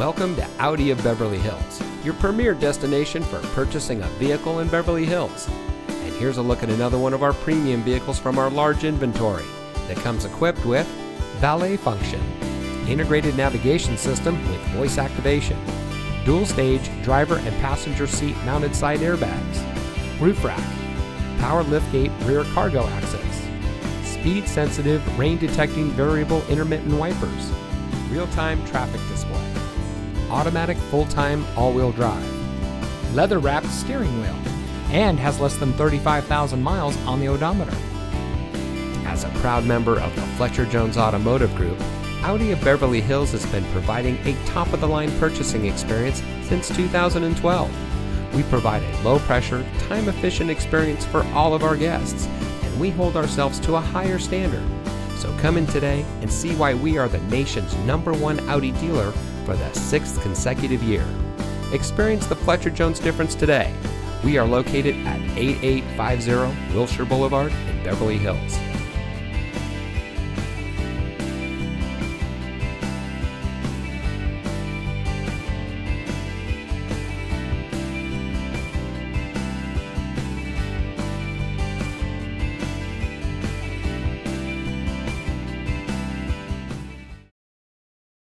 Welcome to Audi of Beverly Hills, your premier destination for purchasing a vehicle in Beverly Hills. And here's a look at another one of our premium vehicles from our large inventory that comes equipped with valet function, integrated navigation system with voice activation, dual stage driver and passenger seat mounted side airbags, roof rack, power liftgate rear cargo access, speed sensitive rain detecting variable intermittent wipers, real time traffic display, automatic full time all wheel drive, leather wrapped steering wheel, and has less than 35,000 miles on the odometer. As a proud member of the Fletcher Jones Automotive Group, Audi of Beverly Hills has been providing a top of the line purchasing experience since 2012. We provide a low pressure, time efficient experience for all of our guests, and we hold ourselves to a higher standard. So come in today and see why we are the nation's number one Audi dealer for the sixth consecutive year. Experience the Fletcher Jones difference today. We are located at 8850 Wilshire Boulevard in Beverly Hills.